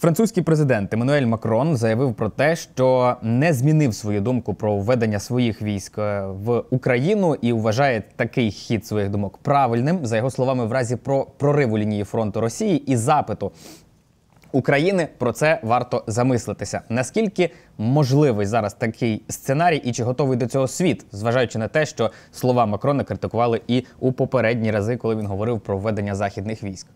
Французький президент Еммануель Макрон заявив про те, що не змінив свою думку про введення своїх військ е, в Україну і вважає такий хід своїх думок правильним. За його словами, в разі про прориву лінії фронту Росії і запиту України про це варто замислитися. Наскільки можливий зараз такий сценарій, і чи готовий до цього світ, зважаючи на те, що слова Макрона критикували і у попередні рази, коли він говорив про введення західних військ.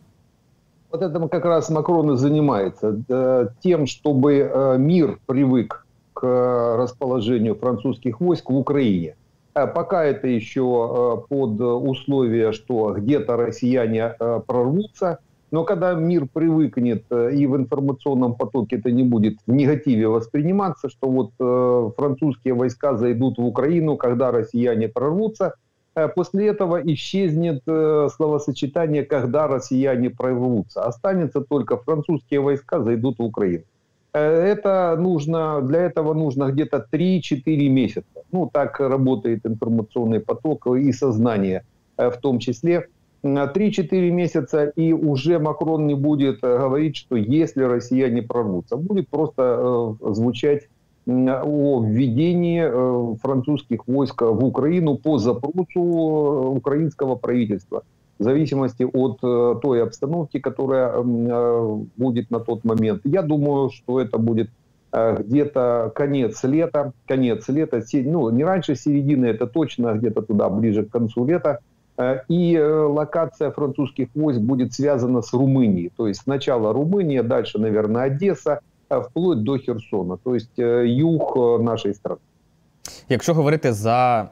Вот этим как раз Макрон и занимается. Тем, чтобы э, мир привык к э, расположению французских войск в Украине. Э, пока это еще под условие, что где-то россияне прорвутся, но когда мир привыкнет и в информационном потоке это не будет в негативе восприниматься, что вот французские войска зайдут в Украину, когда россияне прорвутся, Э, после этого исчезнет э, словосочетание «когда россияне прорвутся». Останется только «французские войска зайдут в Украину». Э, это нужно, для этого нужно где-то 3-4 месяца. Ну, так работает информационный поток и сознание в том числе. 3-4 месяца, и уже Макрон не будет говорить, что если россияне прорвутся. Будет просто звучать о введении э, французских войск в Украину по запросу э, украинского правительства. В зависимости от э, той обстановки, которая будет на тот момент. Я думаю, что это будет где-то конец лета, конец лета, ну, не раньше середины, это точно где-то туда, ближе к концу лета. И локация французских войск будет связана с Румынией. То есть сначала Румыния, дальше, наверное, Одесса, вплоть до Херсона, то есть юг нашої страни. Якщо говорити за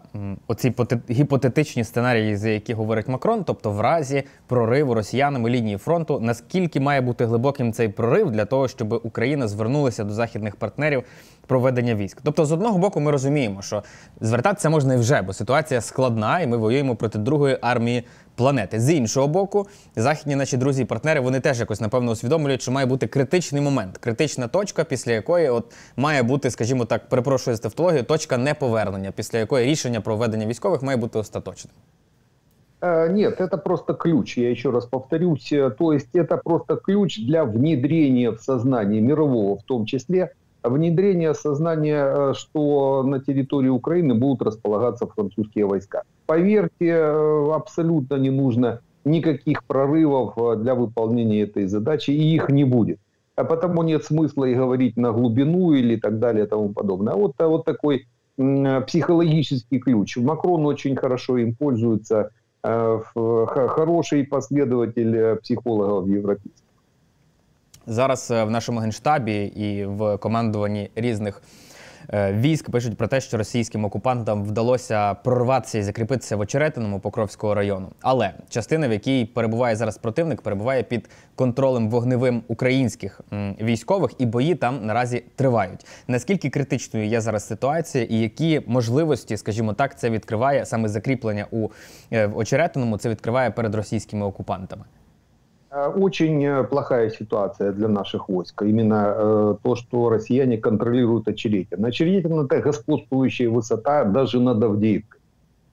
оці гіпотетичні сценарії, за які говорить Макрон, тобто в разі прориву росіянами лінії фронту, наскільки має бути глибоким цей прорив для того, щоб Україна звернулася до західних партнерів проведення військ? Тобто, з одного боку, ми розуміємо, що звертатися можна і вже, бо ситуація складна, і ми воюємо проти другої армії планети. З іншого боку, західні наші друзі і партнери вони теж якось напевно усвідомлюють, що має бути критичний момент, критична точка, після якої от має бути, скажімо так, перепрошую з тавтологію, точка неповернення, після якої рішення про введення військових має бути остаточним. Нет, это просто ключ, я еще раз повторюсь. То есть это просто ключ для внедрения в сознание мирового, в том числе, внедрение сознания, что на территории Украины будут располагаться французские войска. Поверьте, э, абсолютно не нужно никаких прорывов э, для выполнения этой задачи, и их не будет. А потому нет смысла и говорить на глубину или так далее и тому подобное. А вот, а вот такой психологический ключ. Макрон очень хорошо им пользуется, э, хороший последователь психологов европейских. Зараз в нашому генштабі і в командуванні різних Е, військ пишуть про те, що російським окупантам вдалося прорватися і закріпитися в очеретиному Покровського району. Але частина, в якій перебуває зараз противник, перебуває під контролем вогневим українських військових, і бої там наразі тривають. Наскільки критичною є зараз ситуація, і які можливості, скажімо так, це відкриває саме закріплення у е, очеретиному, це відкриває перед російськими окупантами? Э, очень э, плохая ситуация для наших войск. Именно э, то, что россияне контролируют Очеретин. Очеретин – это господствующая высота даже над Авдеевкой.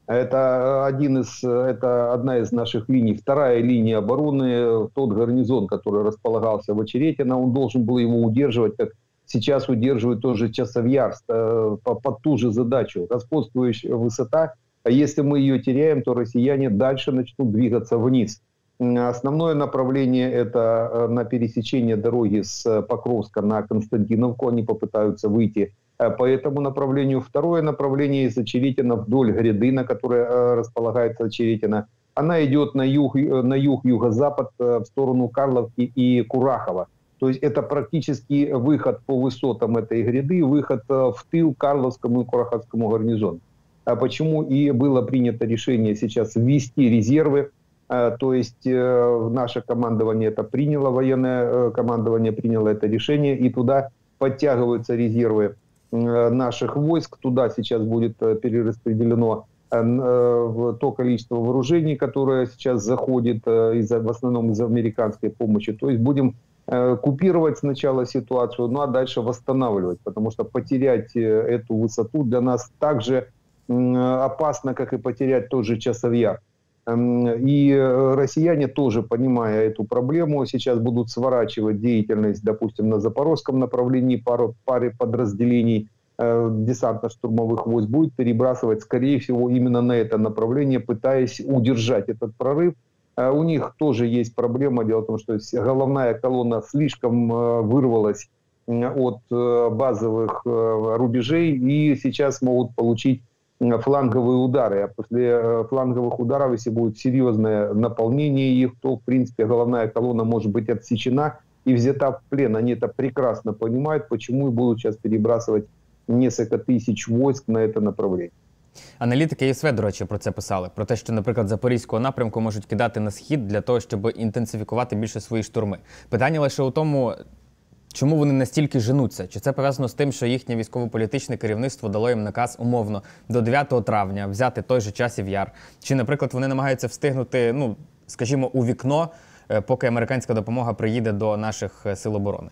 Это, э, один из, это одна из наших линий. Вторая линия обороны, тот гарнизон, который располагался в Очеретино, он должен был его удерживать, как сейчас удерживает тоже Часовьярск, под ту же задачу. Господствующая высота, а если мы ее теряем, то россияне дальше начнут двигаться вниз. Основное направление это э, на пересечение дороги с Покровска на Константиновку. Они попытаются выйти э, по этому направлению. Второе направление из Очеретина вдоль гряды, на которой э, располагается Очеретина. Она идет на юг, на юг, юго-запад в сторону Карловки и Курахова. То есть это практически выход по высотам этой гряды, выход в тыл Карловскому и Кураховскому гарнизону. А почему и было принято решение сейчас ввести резервы Э, то есть э, наше командование это приняло, военное э, командование приняло это решение, и туда подтягиваются резервы наших войск. Туда сейчас будет перераспределено то количество вооружений, которое сейчас заходит из, в основном из американской помощи. То есть будем купировать сначала ситуацию, ну а дальше восстанавливать, потому что потерять эту высоту для нас так же опасно, как и потерять тот же часовьяк. И россияне тоже, понимая эту проблему, сейчас будут сворачивать деятельность, допустим, на запорожском направлении пару, пары подразделений э, десантно-штурмовых войск, будет перебрасывать, скорее всего, именно на это направление, пытаясь удержать этот прорыв. Э, у них тоже есть проблема. Дело в том, что головная колонна слишком э, вырвалась от базовых рубежей и сейчас могут получить фланговые удары. А после э, фланговых ударов, если будет серьезное наполнение их, то, в принципе, головная колонна может быть отсечена и взята в плен. Они это прекрасно понимают, почему и будут сейчас перебрасывать несколько тисяч войск на це направлення. Аналітики ЄСВ, до речі, про це писали. Про те, що, наприклад, запорізького напрямку можуть кидати на схід для того, щоб інтенсифікувати більше свої штурми. Питання лише у тому, Чому вони настільки женуться? Чи це пов'язано з тим, що їхнє військово-політичне керівництво дало їм наказ умовно до 9 травня взяти той же часів яр? Чи, наприклад, вони намагаються встигнути, ну скажімо, у вікно, е, поки американська допомога приїде до наших е, сил оборони?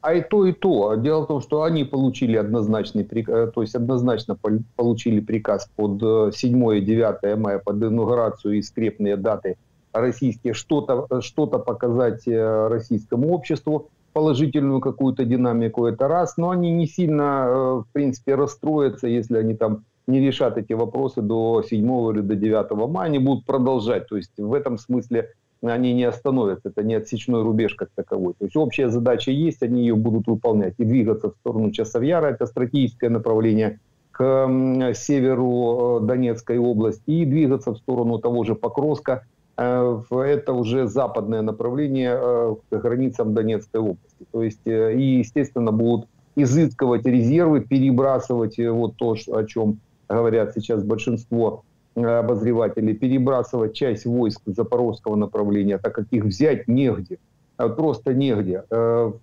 А и то, и то. Дело в том, что они получили однозначный приказ, э, то есть однозначно получили приказ под 7-9 э, мая под инаугурацию и скрепные даты российские что-то что показать э, российскому обществу Положительную какую-то динамику, это раз, но они не сильно, э, в принципе, расстроятся, если они там не решат эти вопросы до 7 или до 9 мая, они будут продолжать. То есть в этом смысле они не остановятся, это не отсечной рубеж как таковой. То есть общая задача есть, они ее будут выполнять и двигаться в сторону Часовьяра, это стратегическое направление к северу э, Донецкой области, и двигаться в сторону того же Покровска, это уже западное направление э, к границам Донецкой области. То есть, э, и, естественно, будут изыскивать резервы, перебрасывать вот то, о чем говорят сейчас большинство обозревателей, перебрасывать часть войск запорожского направления, так как их взять негде, просто негде.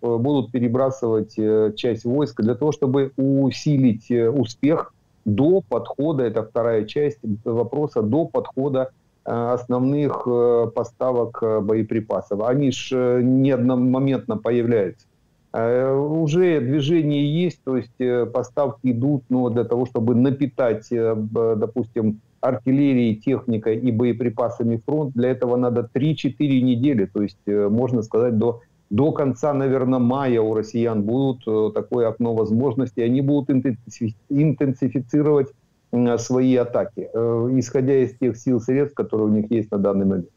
Будут перебрасывать часть войск для того, чтобы усилить успех до подхода, это вторая часть вопроса, до подхода Э, основных э, поставок э, боеприпасов. Они же не одномоментно появляются. Уже движение есть, то есть поставки идут но для того, чтобы напитать, допустим, артиллерией, техникой и боеприпасами фронт. Для этого надо 3-4 недели, то есть можно сказать до, до конца, наверное, мая у россиян будут такое окно возможностей. Они будут интенсифицировать свои атаки, э, исходя из тех сил средств, которые у них есть на данный момент.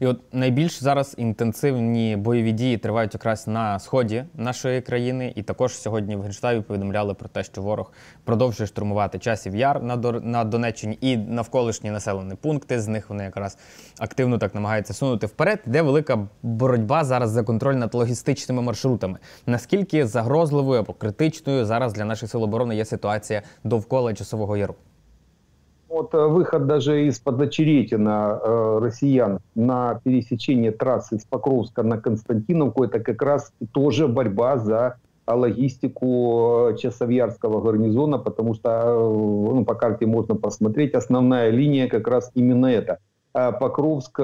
І от найбільш зараз інтенсивні бойові дії тривають якраз на сході нашої країни, і також сьогодні в Генштабі повідомляли про те, що ворог продовжує штурмувати часів яр на Донеччині і навколишні населені пункти. З них вони якраз активно так намагаються сунути вперед. Де велика боротьба зараз за контроль над логістичними маршрутами. Наскільки загрозливою або критичною зараз для наших сил оборони є ситуація довкола часового яру? Вот э, выход даже из-под Очеретина э, россиян на пересечение трассы с Покровска на Константиновку, это как раз тоже борьба за логистику э, Часовьярского гарнизона, потому что э, ну, по карте можно посмотреть, основная линия как раз именно это. Покровск,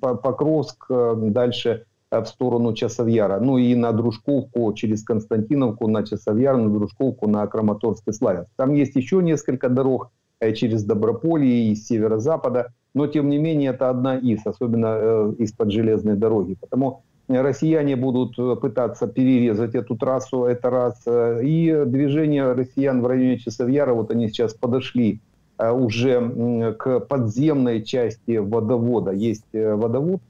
Покровск дальше Э, в сторону Часовьяра. Ну и на Дружковку через Константиновку, на Часовьяр, на Дружковку, на Краматорск и Славянск. Там есть еще несколько дорог э, через Доброполье и с северо-запада, но тем не менее это одна из, особенно э, из-под железной дороги. Потому россияне будут пытаться перерезать эту трассу, это раз. И движение россиян в районе Часовьяра, вот они сейчас подошли уже к подземной части водовода. Есть водовод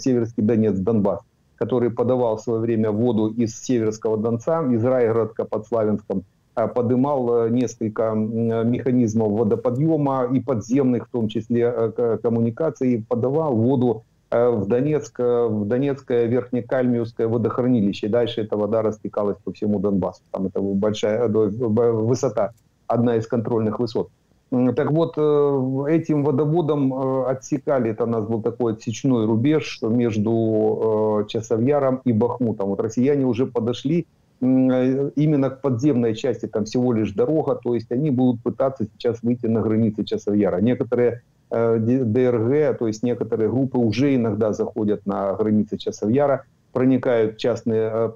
Северский Донец, Донбасс который подавал в свое время воду из Северского Донца, из Райгородка под Славянском, а, подымал э, несколько механизмов водоподъема и подземных, в том числе э, коммуникаций, подавал воду э, в Донецк, в Донецкое Верхнекальмиевское водохранилище. Дальше эта вода растекалась по всему Донбассу. Там это большая высота, одна из контрольных высот. Так вот, э, этим водоводом э, отсекали, это у нас был такой отсечной рубеж между э, Часовьяром и Бахмутом. Вот россияне уже подошли именно к подземной части, там всего лишь дорога, то есть они будут пытаться сейчас выйти на границы Часовьяра. Некоторые ДРГ, то есть некоторые группы уже иногда заходят на границы Часовьяра, проникают в частные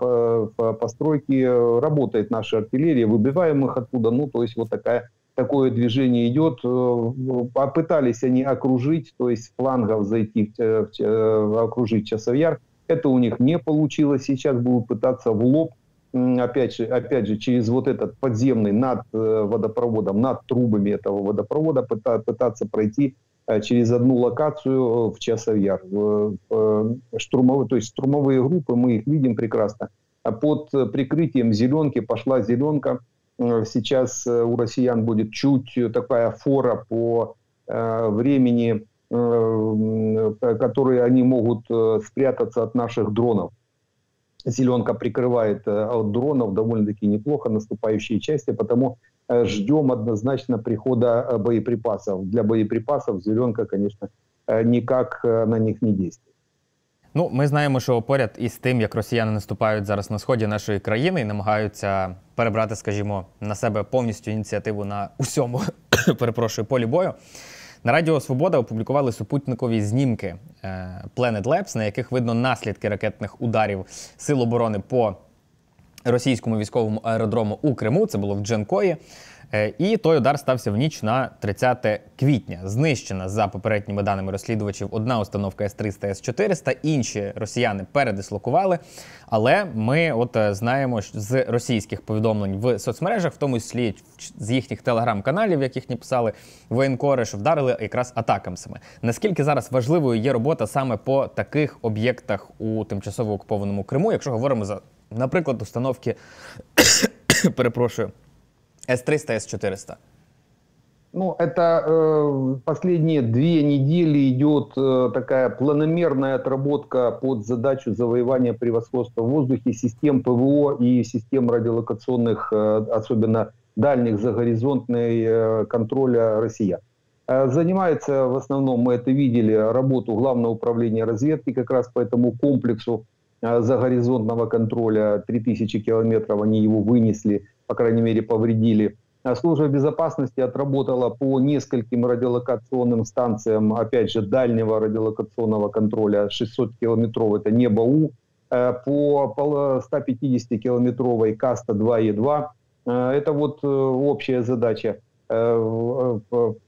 постройки, работает наша артиллерия, выбиваем их оттуда, ну, то есть вот такая такое движение идет. Попытались они окружить, то есть флангов зайти, окружить Часовьяр. Это у них не получилось. Сейчас будут пытаться в лоб опять же, опять же, через вот этот подземный над водопроводом, над трубами этого водопровода пытаться пройти Э, через одну локацию э, в Часовьяр. Штурмовые, то есть штурмовые группы, мы их видим прекрасно. А под прикрытием зеленки пошла зеленка. Э, сейчас у россиян будет чуть такая фора по времени, которые они могут спрятаться от наших дронов. Зеленка прикрывает от дронов довольно-таки неплохо наступающие части, потому Э, ждем однозначно прихода э, боеприпасов. Для боєприпасів зеленка, конечно, э, никак на них не действует. Ну, ми знаємо, що поряд із тим, як росіяни наступають зараз на сході нашої країни і намагаються перебрати, скажімо, на себе повністю ініціативу на усьому перепрошую полі бою. На Радіо Свобода опублікували супутникові знімки е, Planet Labs, на яких видно наслідки ракетних ударів Сил оборони по російському військовому аеродрому у Криму. Це було в Дженкої. Е, і той удар стався в ніч на 30 квітня. Знищена за попередніми даними розслідувачів одна установка С-300 С-400, інші росіяни передислокували. Але ми от е, знаємо з російських повідомлень в соцмережах, в тому числі з їхніх телеграм-каналів, яких не писали воєнкори, що вдарили якраз атакамсами. Наскільки зараз важливою є робота саме по таких об'єктах у тимчасово окупованому Криму, якщо говоримо за Наприклад, установки, перепрошую, С-300, С-400. Ну, это э, последние две недели идет э, такая планомерная отработка под задачу завоевания превосходства в воздухе систем ПВО и систем радиолокационных, э, особенно дальних загоризонтной э, контроля россиян. Э, занимается в основном, мы это видели, работу Главного управления разведки как раз по этому комплексу Э, за горизонтного контроля 3000 километров, они его вынесли, по крайней мере, повредили. А служба безопасности отработала по нескольким радиолокационным станциям, опять же, дальнего радиолокационного контроля, 600 километров, это не БАУ, э, по 150-километровой КАСТа-2Е2. Э, это вот общая задача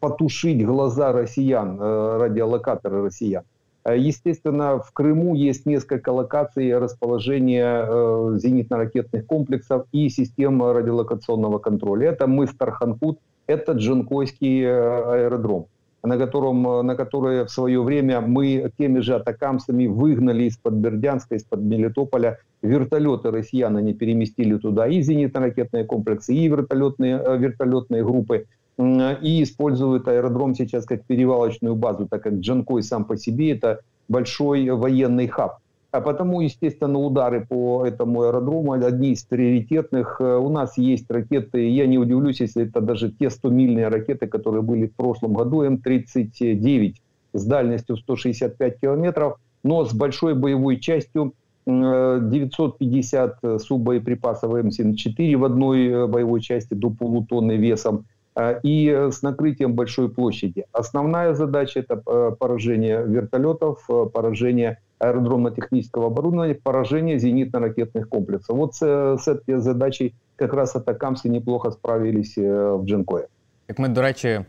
потушить глаза россиян, радиолокаторы россиян. Э, естественно, в Крыму есть несколько локаций расположения э, зенитно-ракетных комплексов и систем радиолокационного контроля. Это мыс Тарханкут, это Джанкойский э, аэродром, на, котором, на который в свое время мы теми же атакамсами выгнали из-под Бердянска, из-под Мелитополя вертолеты россиян, они переместили туда и зенитно-ракетные комплексы, и вертолетные, вертолетные группы и используют аэродром сейчас как перевалочную базу, так как Джанкой сам по себе это большой военный хаб. А потому, естественно, удары по этому аэродрому одни из приоритетных. Э, у нас есть ракеты, я не удивлюсь, если это даже те 100-мильные ракеты, которые были в прошлом году, М-39 с дальностью 165 километров, но с большой боевой частью 950 э, суббоеприпасов М-74 в одной э, боевой части до полутонны весом – Э, и с накрытием большой площади. Основная задача – это э, поражение вертолетов, э, поражение аэродромно-технического оборудования, поражение зенитно-ракетных комплексов. Вот с, с этой задачей как раз атакамсы неплохо справились в Дженкое. Як ми, до речі,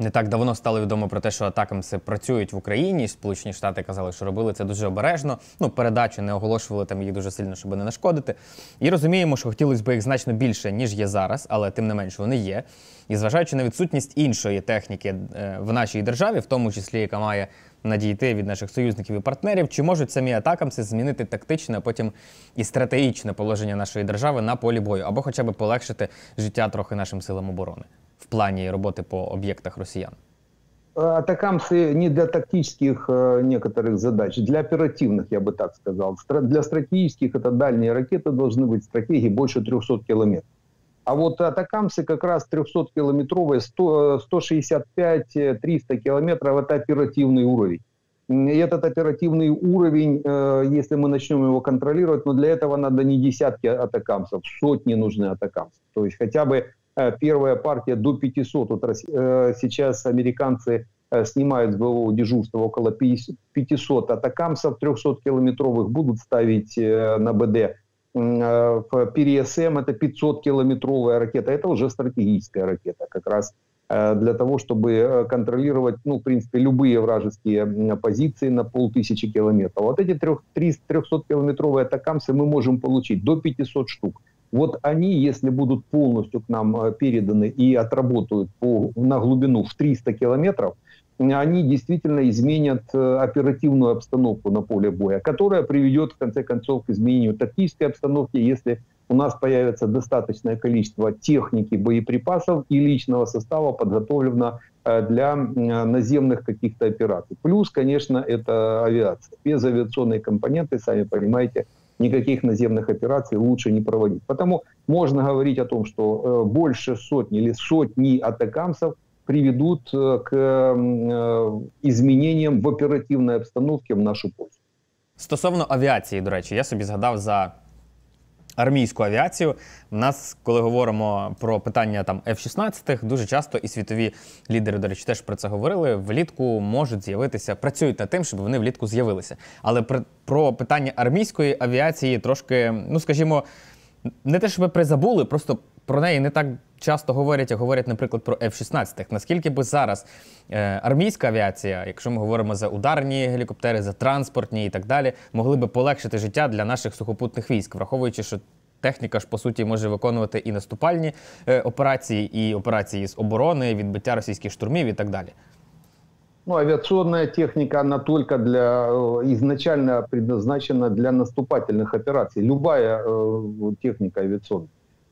не так давно стало відомо про те, що атакамси працюють в Україні. Сполучені Штати казали, що робили це дуже обережно. Ну, передачу не оголошували там їх дуже сильно, щоб не нашкодити. І розуміємо, що хотілося б їх значно більше, ніж є зараз, але тим не менше вони є. І зважаючи на відсутність іншої техніки е, в нашій державі, в тому числі яка має надійти від наших союзників і партнерів, чи можуть самі атакамси змінити тактичне, а потім і стратегічне положення нашої держави на полі бою, або хоча б полегшити життя трохи нашим силам оборони? В плане работы по объектах россиян? Атакамсы не для тактических э, некоторых задач, для оперативных, я бы так сказал. Для стратегических это дальние ракеты должны быть стратегии больше 300 километров. А вот атакамсы как раз 300-километровые, 165-300 километров – это оперативный уровень. И этот оперативный уровень, э, если мы начнем его контролировать, но для этого надо не десятки атакамсов, сотни нужны атакамсов. То есть хотя бы Э, первая партия до 500. Вот э, сейчас американцы э, снимают с боевого дежурства около 500 атакамсов 300-километровых, будут ставить на БД. в ПРСМ это 500-километровая ракета, это уже стратегическая ракета, как раз для того, чтобы контролировать, ну, в принципе, любые вражеские позиции на полтысячи километров. Вот эти 300-километровые атакамсы мы можем получить до 500 штук. Вот они, если будут полностью к нам переданы и отработают по, на глубину в 300 километров, они действительно изменят э, оперативную обстановку на поле боя, которая приведет, в конце концов, к изменению тактической обстановки, если у нас появится достаточное количество техники, боеприпасов и личного состава подготовлено э, для наземных каких-то операций. Плюс, конечно, это авиация. Без авиационной компоненты, сами понимаете, никаких наземных операций лучше не проводить. Потому можно говорить о том, что э, больше сотни или сотни атакамсов – приведут э, к э, изменениям в оперативній обстановці в нашу пользу. Стосовно авіації, до речі, я собі згадав за армійську авіацію. У нас, коли говоримо про питання там F-16, дуже часто і світові лідери, до речі, теж про це говорили. Влітку можуть з'явитися, працюють над тим, щоб вони влітку з'явилися. Але про, питання армійської авіації трошки, ну скажімо, не те, щоб призабули, просто про неї не так часто говорять, як говорять, наприклад, про F-16. Наскільки би зараз е, армійська авіація, якщо ми говоримо за ударні гелікоптери, за транспортні і так далі, могли би полегшити життя для наших сухопутних військ, враховуючи, що техніка ж по суті може виконувати і наступальні е, операції, і операції з оборони, відбиття російських штурмів і так далі. Ну, авиационная техника, она только для, э, изначально предназначена для наступательных операций. Любая э, техника авиационная.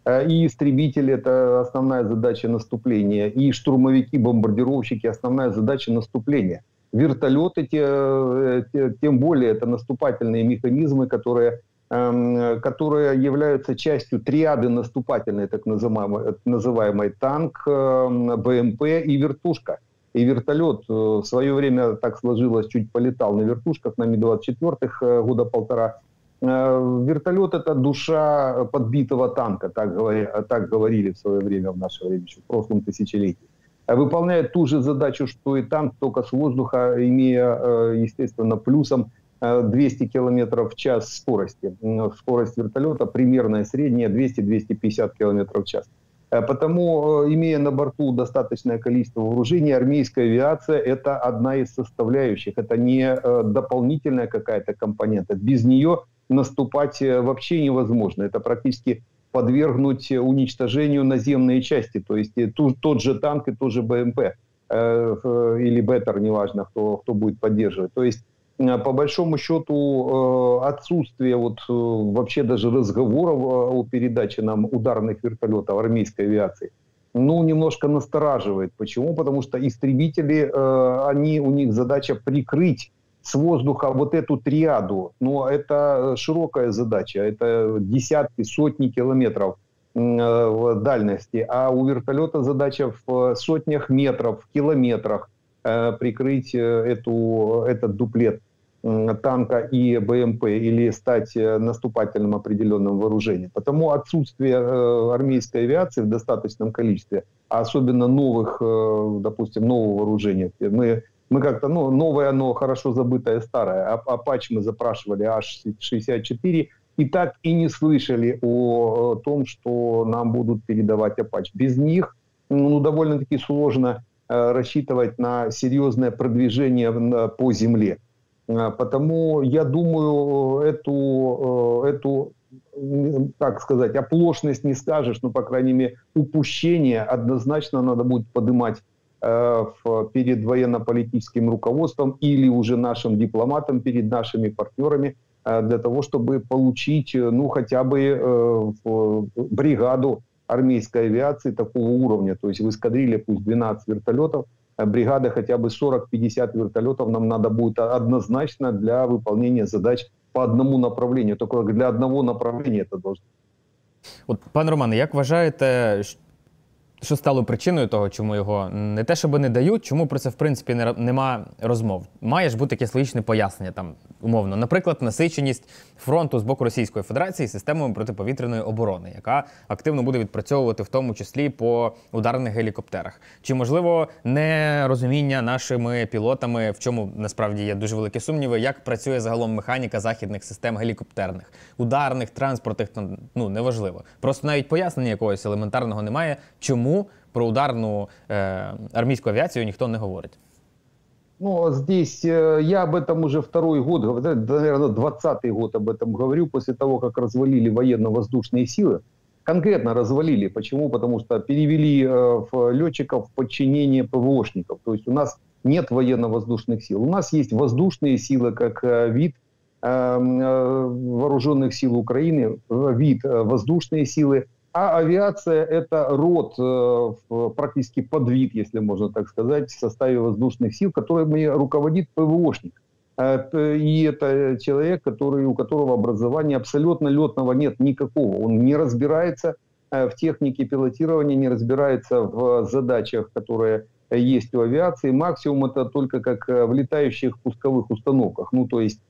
Э, и истребители – это основная задача наступления, и штурмовики, бомбардировщики – основная задача наступления. Вертолеты, э, тем более, это наступательные механизмы, которые, эм, которые являются частью триады наступательной, так называемой, называемой танк, эм, БМП и вертушка. И вертолет э, в свое время так сложилось, чуть полетал на вертушках на Ми-24 года полтора. Э, вертолет это душа подбитого танка, так, говори, так говорили в свое время, в наше время, еще в прошлом тысячелетии. Э, выполняет ту же задачу, что и танк, только с воздуха, имея, э, естественно, плюсом 200 км в час скорости. Скорость вертолета примерная средняя 200-250 км в час. Потому, имея на борту достаточное количество вооружений, армейская авиация – это одна из составляющих. Это не дополнительная какая-то компонента. Без нее наступать э, вообще невозможно. Это практически подвергнуть уничтожению наземные части, то есть э, ту, тот же танк и тот же БМП э, или Беттер, неважно, кто, кто будет поддерживать. То есть э, по большому счету отсутствие вот вообще даже разговоров о передаче нам ударных вертолетов армейской авиации, ну, немножко настораживает. Почему? Потому что истребители, они, у них задача прикрыть с воздуха вот эту триаду, ну, это широкая задача, это десятки, сотни километров э, дальности, а у вертолета задача в сотнях метров, в километрах э, прикрыть э, эту, этот дуплет танка и БМП или стать наступательным определенным вооружением. Потому отсутствие армейской авиации в достаточном количестве, а особенно новых, допустим, нового вооружения, мы мы как-то, ну, новое, но хорошо забытое старое. А Apache мы запрашивали H64, и так и не слышали о, том, что нам будут передавать Apache. Без них ну, довольно-таки сложно э, рассчитывать на серьезное продвижение по земле. Э, потому я думаю, эту, э, эту как сказать, оплошность не скажешь, но, по крайней мере, упущение однозначно надо будет поднимать перед военно-политическим руководством или уже нашим дипломатам перед нашими партнерами э, для того, чтобы получить, э, ну, хотя бы бригаду армейской авиации такого уровня. То есть в эскадриле пусть 12 вертолетов, бригада хотя бы 40-50 вертолетов нам надо будет однозначно для выполнения задач по одному направлению. Только для одного направления это должно. От, пане Романе, як вважаєте, що стало причиною того, чому його не те, щоб не дають, чому про це в принципі не нема розмов. Має ж бути якесь логічне пояснення там умовно. Наприклад, насиченість фронту з боку Російської Федерації системами протиповітряної оборони, яка активно буде відпрацьовувати в тому числі по ударних гелікоптерах. Чи можливо нерозуміння нашими пілотами, в чому насправді є дуже великі сумніви, як працює загалом механіка західних систем гелікоптерних, ударних, транспортних, ну неважливо. Просто навіть пояснення якогось елементарного немає. Чому про ударну е, армійську авіацію ніхто не говорить? Ну, здесь э, я об этом уже второй год, наверное, двадцатый год об этом говорю, после того, как развалили военно-воздушные силы. Конкретно развалили. Почему? Потому что перевели э, летчиков в подчинение ПВОшников. То есть у нас нет военно-воздушных сил. У нас есть воздушные силы как э, вид вооруженных сил Украины, вид воздушные силы, а авиация – это род, э, практически подвид, если можно так сказать, в составе воздушных сил, которыми руководит ПВОшник. Э, и это человек, который, у которого образования абсолютно летного нет никакого. Он не разбирается э, в технике пилотирования, не разбирается в задачах, которые есть у авиации. Максимум это только как в летающих пусковых установках. Ну, то есть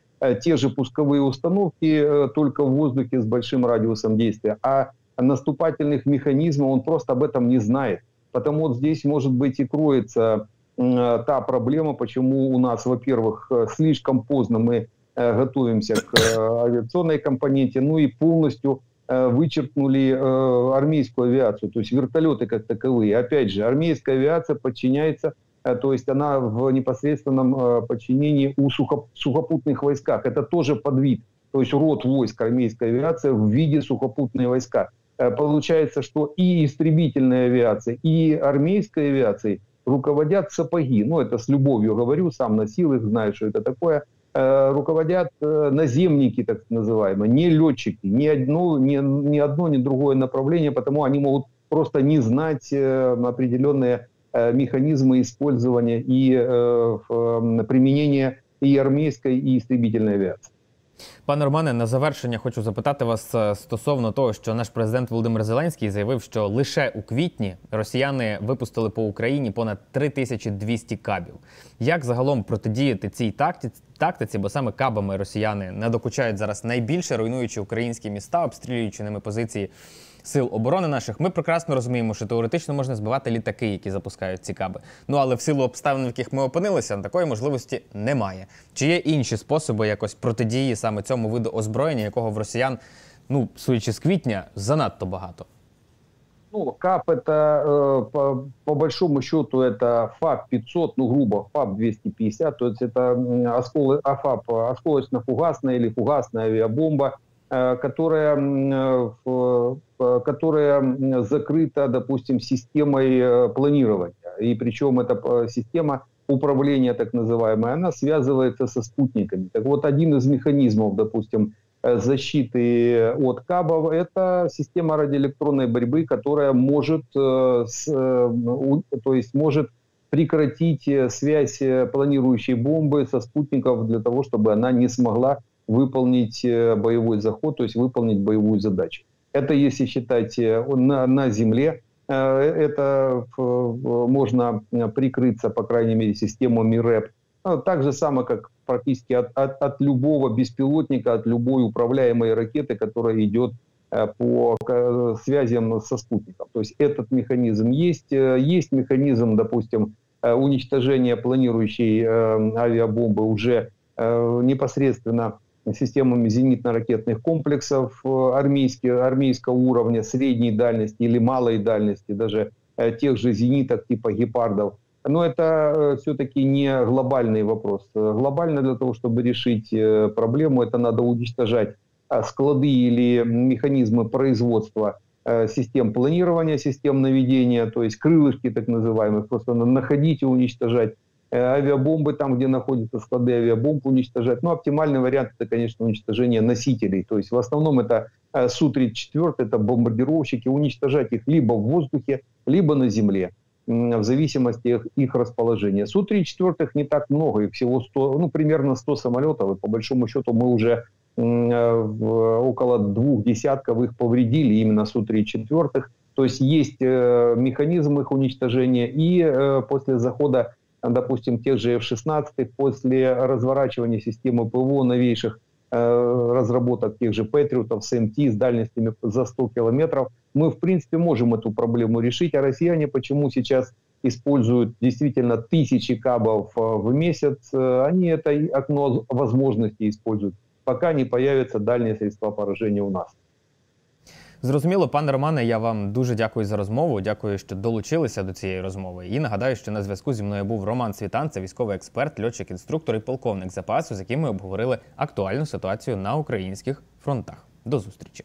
те же пусковые установки, только в воздухе с большим радиусом действия. А наступательных механизмов, он просто об этом не знает. Потому вот здесь, может быть, и кроется та проблема, почему у нас, во-первых, э, слишком поздно мы э, готовимся к э, авиационной компоненте, ну и полностью вычеркнули армейскую авиацию, то есть вертолеты как таковые. Опять же, армейская авиация подчиняется, то есть она в непосредственном подчинении у сухоп сухопутных войсках. Это тоже подвид, то есть род войск армейской авиации в виде сухопутные войска. Э, получается, что и истребительной авиацией, и армейской авиацией руководят сапоги. Ну, это с любовью говорю, сам носил их, знаю, что это такое. Э, руководят э, наземники, так называемые, не летчики. Ни одно, ни, ни одно, ни другое направление, потому они могут просто не знать определенные механизмы использования и применения и армейской, и истребительной авиации. Пане Романе, на завершення хочу запитати вас е, стосовно того, що наш президент Володимир Зеленський заявив, що лише у квітні росіяни випустили по Україні понад 3200 кабів. Як загалом протидіяти цій тактиці, бо саме кабами росіяни не докучають зараз найбільше, руйнуючи українські міста, обстрілюючи ними позиції сил оборони наших, ми прекрасно розуміємо, що теоретично можна збивати літаки, які запускають ці каби. Ну але в силу обставин, в яких ми опинилися, такої можливості немає. Чи є інші способи якось протидії саме цьому виду озброєння, якого в росіян, ну судячи з квітня, занадто багато? Ну, КАП это, э, по, по большому счету, это ФАП-500, ну, грубо, ФАП-250, то есть это оскол, АФАП, осколочно-фугасная или фугасная авиабомба, Э, которая, э, которая закрыта, допустим, системой э, планирования. И причем эта система управления, так называемая, она связывается со спутниками. Так вот, один из механизмов, допустим, защиты от кабов – это система радиоэлектронной борьбы, которая может, то есть может прекратить связь планирующей бомбы со спутников для того, чтобы она не смогла выполнить э, боевой заход, то есть выполнить боевую задачу. Это если считать э, на, на земле, э, это можно прикрыться, по крайней мере, системами РЭП. Ну, так же самое, как практически от, от, от любого беспилотника, от любой управляемой ракеты, которая идет по связям со спутником. То есть этот механизм есть. Есть механизм, допустим, уничтожения планирующей авиабомбы уже непосредственно системами зенитно-ракетных комплексов э, армейского уровня, средней дальности или малой дальности, даже э, тех же зениток типа гепардов. Но это э, все-таки не глобальный вопрос. Глобально для того, чтобы решить проблему, это надо уничтожать склады или механизмы производства систем планирования, систем наведения, то есть крылышки так называемые, просто находить и уничтожать авиабомбы там, где находятся склады авиабомб, уничтожать. Ну, оптимальный вариант это, конечно, уничтожение носителей. То есть в основном это э, Су-34, это бомбардировщики, уничтожать их либо в воздухе, либо на земле в зависимости от их расположения. Су-34 не так много, их всего 100, ну, примерно 100 самолетов, и по большому счету мы уже э, около двух десятков их повредили, именно Су-34. То есть есть э, механизм их уничтожения, и э, после захода, э, допустим, тех же F-16, после разворачивания системы ПВО новейших э, разработок тех же Патриотов с МТ с дальностями за 100 километров, мы, в принципе, можем эту проблему решить. А россияне почему сейчас используют действительно тысячи кабов э, в месяц? Э, Они это окно возможностей используют, пока не появятся дальние средства поражения у нас. Зрозуміло, пане Романе, я вам дуже дякую за розмову. Дякую, що долучилися до цієї розмови. І нагадаю, що на зв'язку зі мною був Роман Світан, це військовий експерт, льотчик, інструктор і полковник запасу, з яким ми обговорили актуальну ситуацію на українських фронтах. До зустрічі.